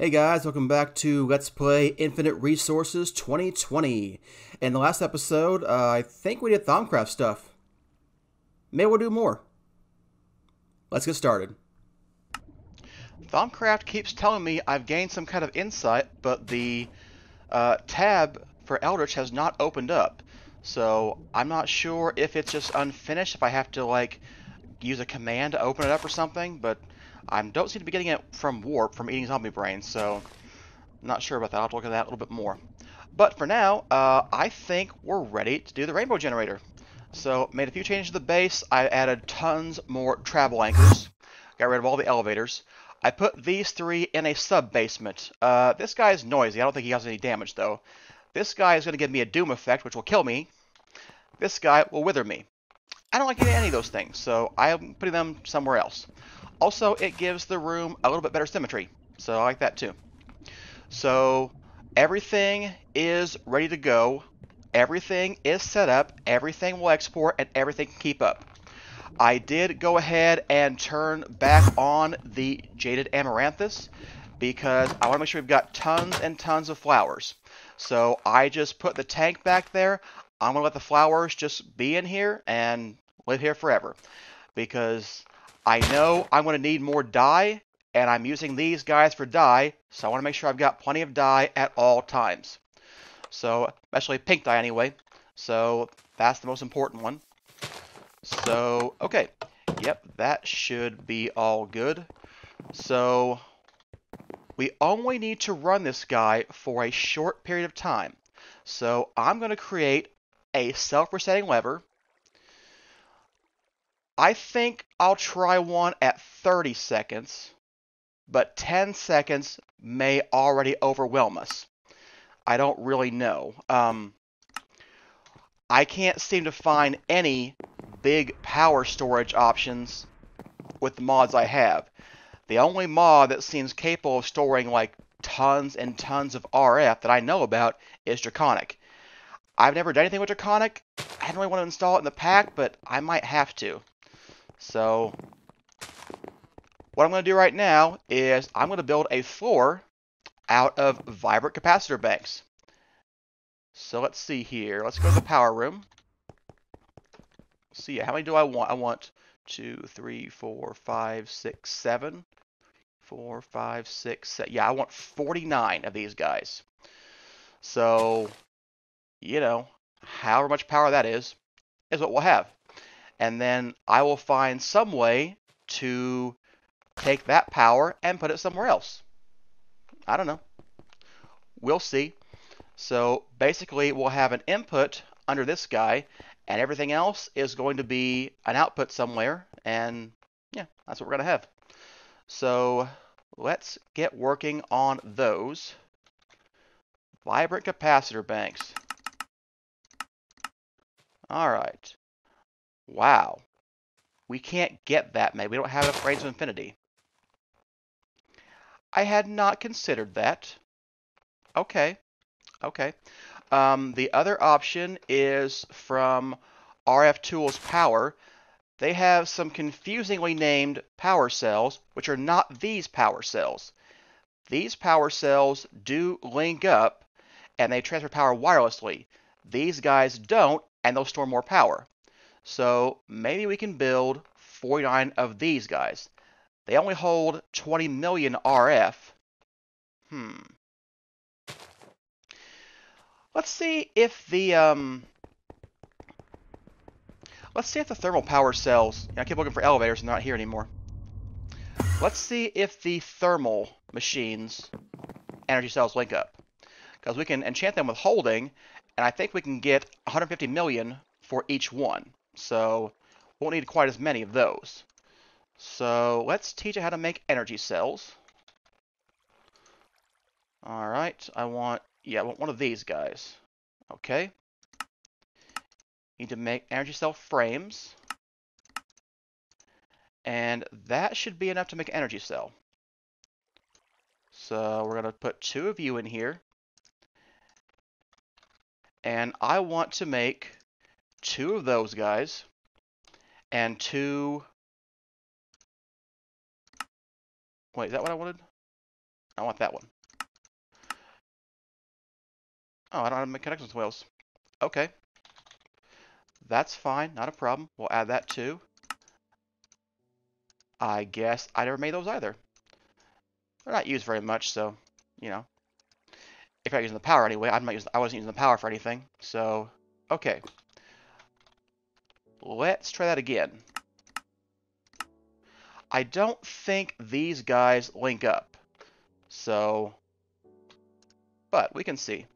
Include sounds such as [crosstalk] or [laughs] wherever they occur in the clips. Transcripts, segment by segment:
Hey guys, welcome back to Let's Play Infinite Resources 2020. In the last episode, uh, I think we did Thaumcraft stuff. Maybe we'll do more. Let's get started. Thaumcraft keeps telling me I've gained some kind of insight, but the uh, tab for Eldritch has not opened up. So I'm not sure if it's just unfinished, if I have to like use a command to open it up or something, but I don't seem to be getting it from Warp, from eating zombie brains, so not sure about that. I'll have to look at that a little bit more. But for now, uh, I think we're ready to do the rainbow generator. So made a few changes to the base. I added tons more travel anchors. Got rid of all the elevators. I put these three in a sub-basement. Uh, this guy is noisy. I don't think he has any damage, though. This guy is going to give me a doom effect, which will kill me. This guy will wither me. I don't like any of those things, so I'm putting them somewhere else. Also, it gives the room a little bit better symmetry, so I like that too. So everything is ready to go. Everything is set up. Everything will export, and everything can keep up. I did go ahead and turn back on the Jaded Amaranthus because I want to make sure we've got tons and tons of flowers. So I just put the tank back there. I'm going to let the flowers just be in here and live here forever because I know I'm going to need more dye, and I'm using these guys for dye, so I want to make sure I've got plenty of dye at all times. So, especially pink dye anyway. So, that's the most important one. So, okay. Yep, that should be all good. So, we only need to run this guy for a short period of time. So, I'm going to create a self-resetting lever I think I'll try one at 30 seconds, but 10 seconds may already overwhelm us. I don't really know. Um, I can't seem to find any big power storage options with the mods I have. The only mod that seems capable of storing like tons and tons of RF that I know about is Draconic. I've never done anything with Draconic. I didn't really want to install it in the pack, but I might have to. So what I'm going to do right now is I'm going to build a floor out of vibrant capacitor banks. So let's see here. Let's go to the power room. See, how many do I want? I want two, three, four, five, six, seven. Four, five, six, seven. Yeah, I want 49 of these guys. So, you know, however much power that is, is what we'll have and then I will find some way to take that power and put it somewhere else. I don't know. We'll see. So basically we'll have an input under this guy and everything else is going to be an output somewhere and yeah, that's what we're going to have. So let's get working on those. Vibrant capacitor banks. All right. Wow. We can't get that many. We don't have enough Grains of Infinity. I had not considered that. Okay. Okay. Um, the other option is from RF Tools Power. They have some confusingly named power cells, which are not these power cells. These power cells do link up, and they transfer power wirelessly. These guys don't, and they'll store more power. So maybe we can build 49 of these guys. They only hold 20 million RF. Hmm. Let's see if the um. Let's see if the thermal power cells. I keep looking for elevators, and they're not here anymore. Let's see if the thermal machines energy cells link up, because we can enchant them with holding, and I think we can get 150 million for each one. So won't need quite as many of those. So let's teach it how to make energy cells. Alright, I want, yeah, I want one of these guys. Okay. Need to make energy cell frames. And that should be enough to make an energy cell. So we're going to put two of you in here. And I want to make two of those guys and two. Wait, is that what I wanted? I want that one. Oh, I don't have my connections wheels. Okay. That's fine, not a problem. We'll add that too. I guess I never made those either. They're not used very much, so, you know. If you're using the power anyway, I'm not using, I wasn't using the power for anything. So, okay. Let's try that again. I don't think these guys link up. So, but we can see.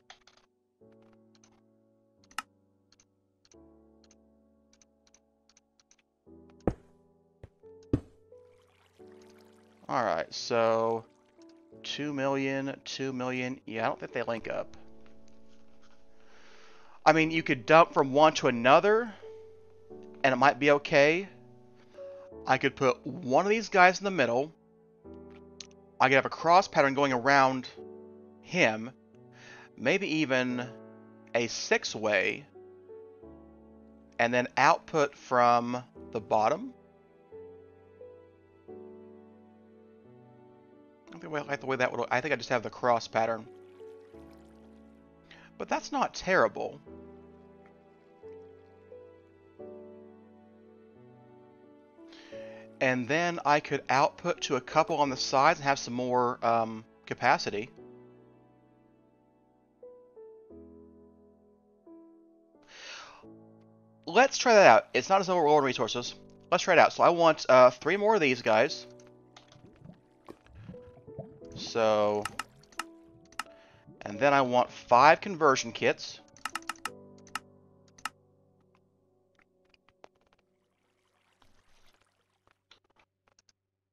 Alright, so 2 million, 2 million. Yeah, I don't think they link up. I mean, you could dump from one to another, and it might be okay. I could put one of these guys in the middle. I could have a cross pattern going around him. Maybe even a six-way. And then output from the bottom. I think I like the way that would. I think I just have the cross pattern. But that's not terrible. And then I could output to a couple on the sides and have some more um, capacity. Let's try that out. It's not as we're resources. Let's try it out. So I want uh, three more of these guys. So, and then I want five conversion kits.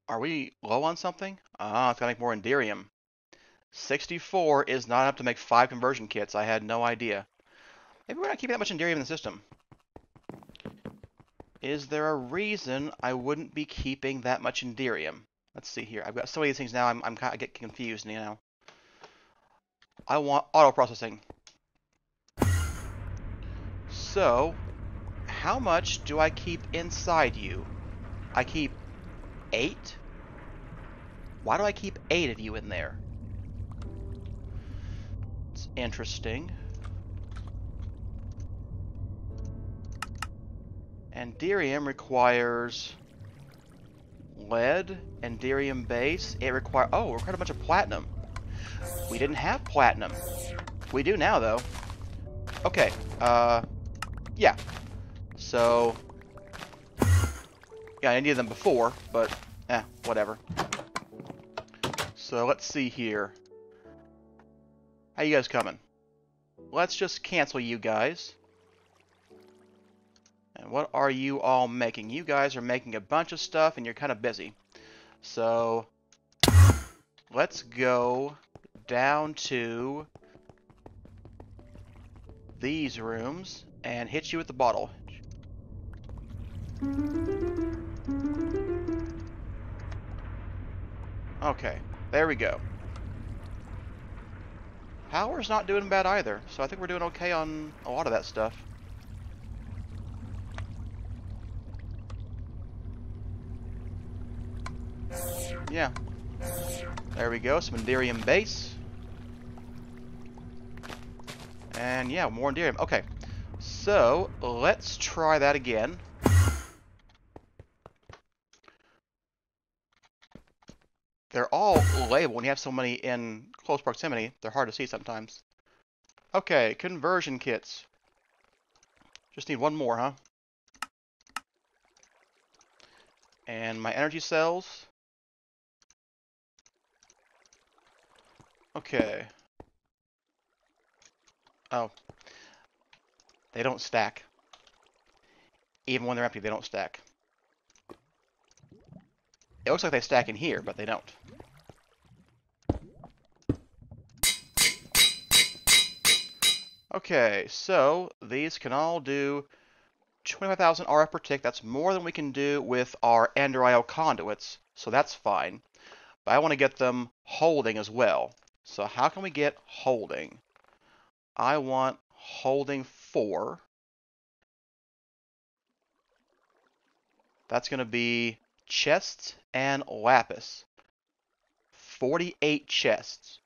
Are we low on something? Ah, it's gotta make more Enderium. 64 is not enough to make five conversion kits. I had no idea. Maybe we're not keeping that much Enderium in the system. Is there a reason I wouldn't be keeping that much Enderium? Let's see here. I've got so many things now, I'm, I'm kind of getting confused you know. I want auto processing. So, how much do I keep inside you? I keep eight? Why do I keep eight of you in there? It's interesting. Enderium requires lead, Enderium base. It require oh, it required a bunch of platinum. We didn't have platinum. We do now though. Okay, uh yeah. So yeah, I needed them before, but eh, whatever. So let's see here. How you guys coming? Let's just cancel you guys. And what are you all making? You guys are making a bunch of stuff and you're kind of busy. So let's go down to these rooms and hit you with the bottle. Okay, there we go. Power's not doing bad either, so I think we're doing okay on a lot of that stuff. Yeah. There we go, some Enderium base. And yeah, more Enderium. Okay, so let's try that again. They're all labeled. When you have so many in close proximity, they're hard to see sometimes. Okay, conversion kits. Just need one more, huh? And my energy cells. Okay. Oh. They don't stack. Even when they're empty, they don't stack. It looks like they stack in here, but they don't. Okay, so these can all do 25,000 RF per tick. That's more than we can do with our IO conduits, so that's fine. But I want to get them holding as well. So how can we get holding? I want holding 4. That's going to be chests and lapis. 48 chests.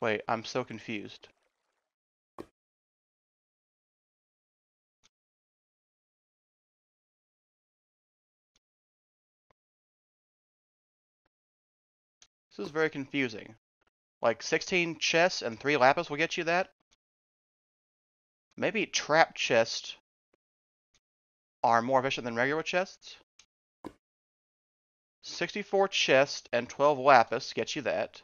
Wait, I'm so confused. This is very confusing. Like 16 chests and 3 lapis will get you that? Maybe trap chests are more efficient than regular chests? 64 chests and 12 lapis get you that.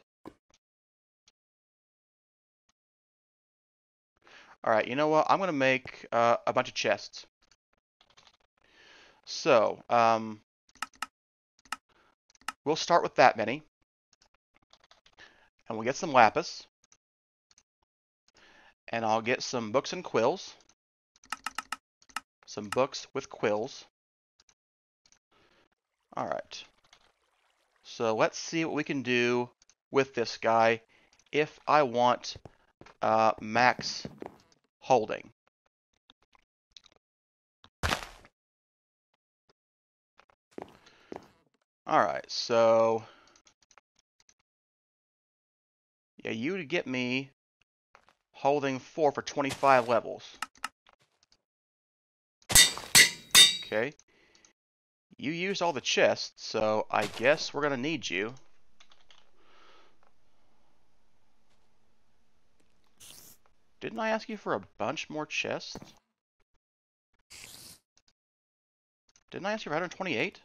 Alright, you know what? I'm going to make uh, a bunch of chests. So, um, we'll start with that many. And we'll get some lapis. And I'll get some books and quills. Some books with quills. Alright. So let's see what we can do with this guy if I want uh, max holding. Alright, so You would get me holding 4 for 25 levels. Okay. You used all the chests, so I guess we're going to need you. Didn't I ask you for a bunch more chests? Didn't I ask you for 128?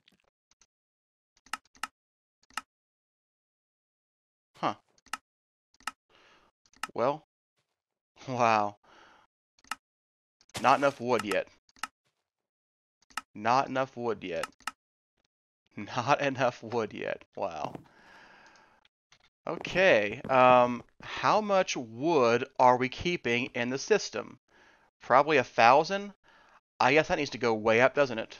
Well, wow. Not enough wood yet. Not enough wood yet. [laughs] Not enough wood yet. Wow. Okay, um, how much wood are we keeping in the system? Probably a thousand? I guess that needs to go way up, doesn't it?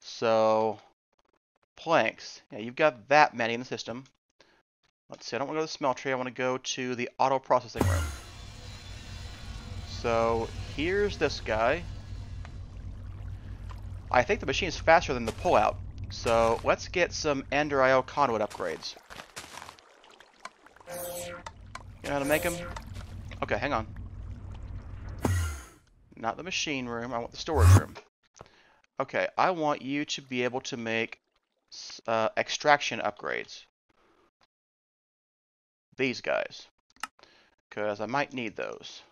So, planks. Yeah, you've got that many in the system. Let's see, I don't want to go to the smeltery, I want to go to the auto processing room. So, here's this guy. I think the machine is faster than the pullout. So, let's get some Ender IO conduit upgrades. You know how to make them? Okay, hang on. Not the machine room, I want the storage room. Okay, I want you to be able to make uh, extraction upgrades these guys because I might need those.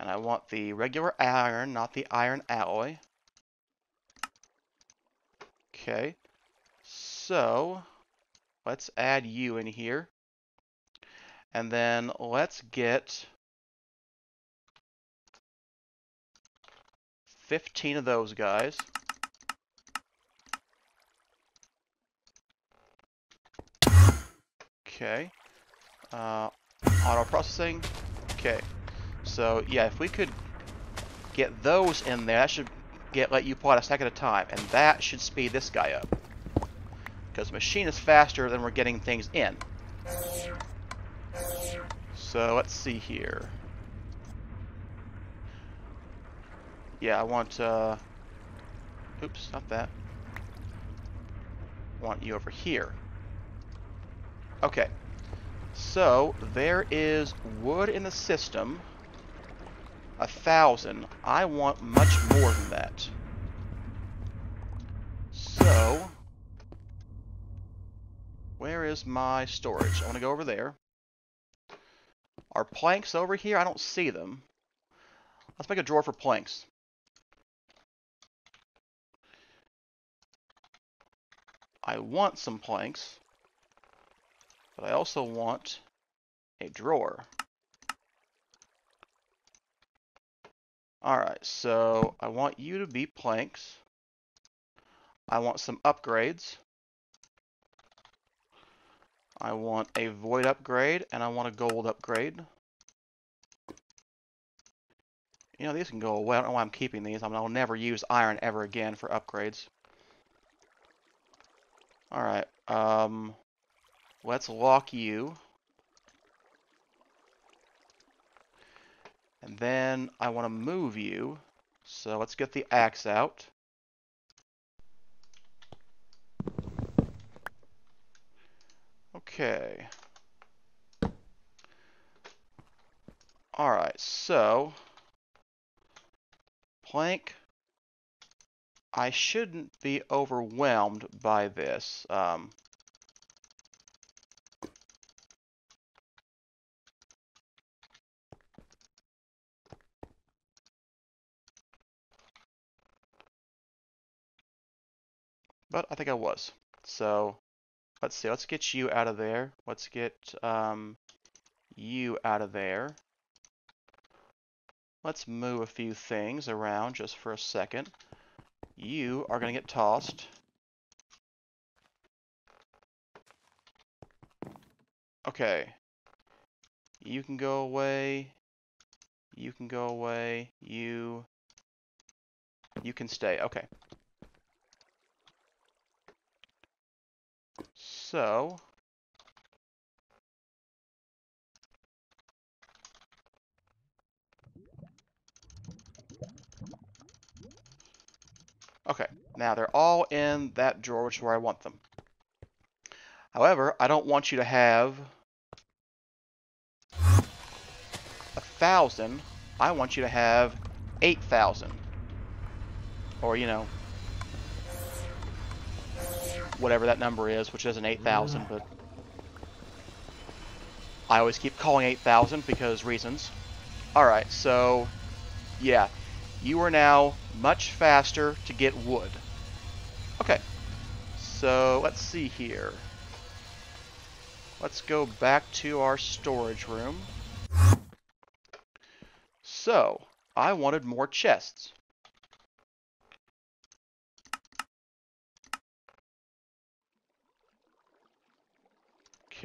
And I want the regular iron, not the iron alloy. Okay, so let's add you in here. And then let's get 15 of those guys. Okay. Uh, auto processing. Okay. So yeah, if we could get those in there, that should get let you pull out a stack at a time, and that should speed this guy up. Because machine is faster than we're getting things in. So let's see here. Yeah, I want, uh, oops, not that. I want you over here. Okay, so, there is wood in the system. A thousand. I want much more than that. So, where is my storage? I want to go over there. Are planks over here? I don't see them. Let's make a drawer for planks. I want some planks. But I also want a drawer. Alright, so I want you to be planks. I want some upgrades. I want a void upgrade, and I want a gold upgrade. You know, these can go away. I don't know why I'm keeping these. I mean, I'll never use iron ever again for upgrades. Alright, um... Let's lock you. And then I want to move you. So let's get the axe out. Okay. Alright, so... Plank. I shouldn't be overwhelmed by this. Um, but I think I was. So let's see, let's get you out of there. Let's get um, you out of there. Let's move a few things around just for a second. You are going to get tossed. Okay. You can go away. You can go away. You... You can stay. Okay. So... Okay, now they're all in that drawer, which is where I want them. However, I don't want you to have a thousand. I want you to have eight thousand. Or, you know, whatever that number is, which isn't 8,000, but I always keep calling 8,000 because reasons. Alright, so, yeah, you are now much faster to get wood. Okay, so let's see here. Let's go back to our storage room. So, I wanted more chests.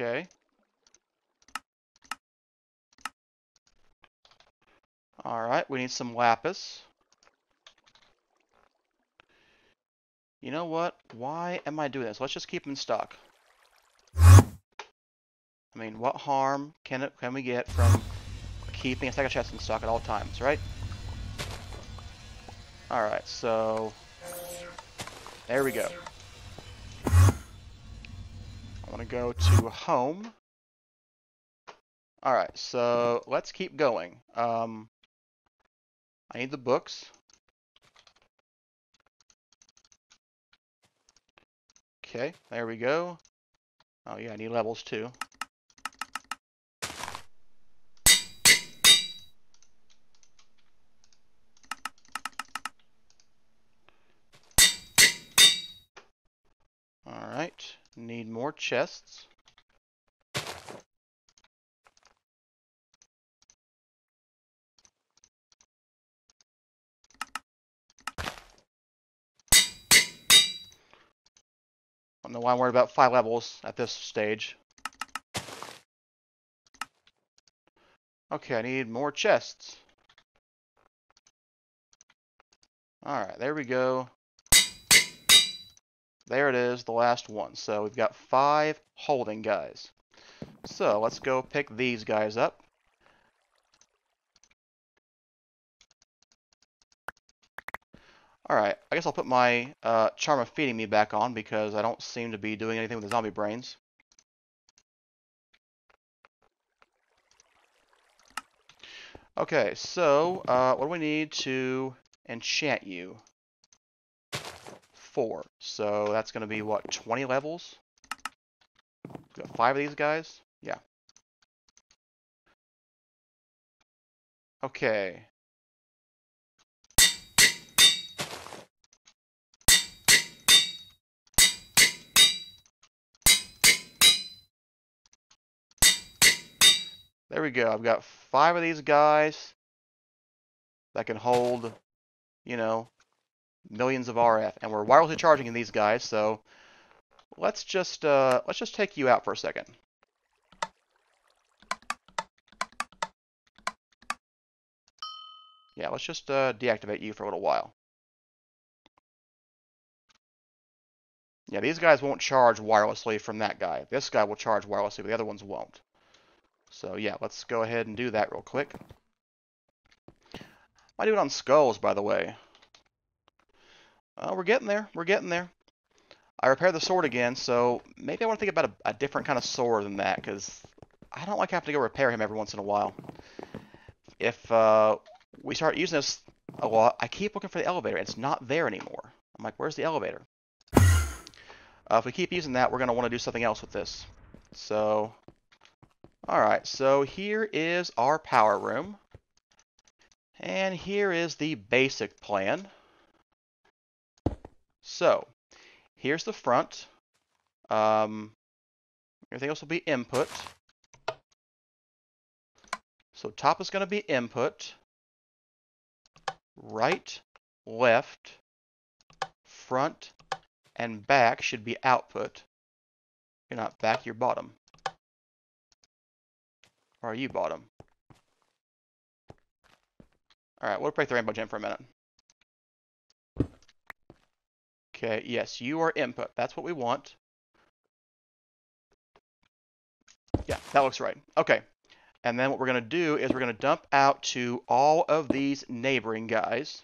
Okay. Alright, we need some lapis. You know what? Why am I doing this? Let's just keep them in stock. I mean, what harm can it can we get from keeping a stack of chests in stock at all times, right? Alright, so... There we go. I want to go to home. Alright, so let's keep going. Um, I need the books. Okay, there we go. Oh yeah, I need levels too. Alright, need more chests. I don't know why I'm worried about five levels at this stage. Okay, I need more chests. Alright, there we go. There it is, the last one. So we've got five holding guys. So let's go pick these guys up. Alright, I guess I'll put my uh, Charm of Feeding Me back on because I don't seem to be doing anything with the zombie brains. Okay, so uh, what do we need to enchant you? Four. So that's going to be, what, 20 levels? Got five of these guys? Yeah. Okay. There we go. I've got five of these guys that can hold, you know, millions of RF, and we're wirelessly charging in these guys. So let's just uh, let's just take you out for a second. Yeah, let's just uh, deactivate you for a little while. Yeah, these guys won't charge wirelessly from that guy. This guy will charge wirelessly, but the other ones won't. So yeah, let's go ahead and do that real quick. I do it on skulls, by the way. Uh, we're getting there. We're getting there. I repair the sword again, so maybe I want to think about a, a different kind of sword than that, because I don't like having to go repair him every once in a while. If uh, we start using this a lot, I keep looking for the elevator, and it's not there anymore. I'm like, where's the elevator? Uh, if we keep using that, we're going to want to do something else with this. So, alright, so here is our power room. And here is the basic plan. So, here's the front. Um, everything else will be input. So top is going to be input. Right, left, front, and back should be output. You're not back, you're bottom. Or are you bottom? Alright, we'll break the rainbow gen for a minute. Okay, yes, you are input. That's what we want. Yeah, that looks right. Okay. And then what we're going to do is we're going to dump out to all of these neighboring guys.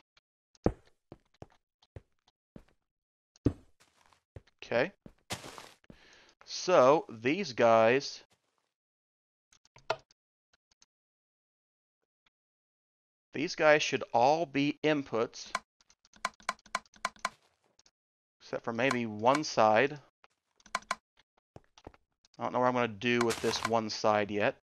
Okay. So these guys these guys should all be inputs except for maybe one side. I don't know what I'm going to do with this one side yet.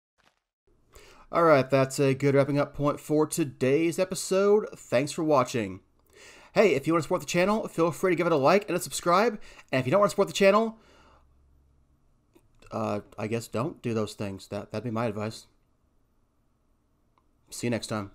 All right, that's a good wrapping up point for today's episode. Thanks for watching. Hey, if you want to support the channel, feel free to give it a like and a subscribe. And if you don't want to support the channel, uh, I guess don't do those things. That that'd be my advice. See you next time.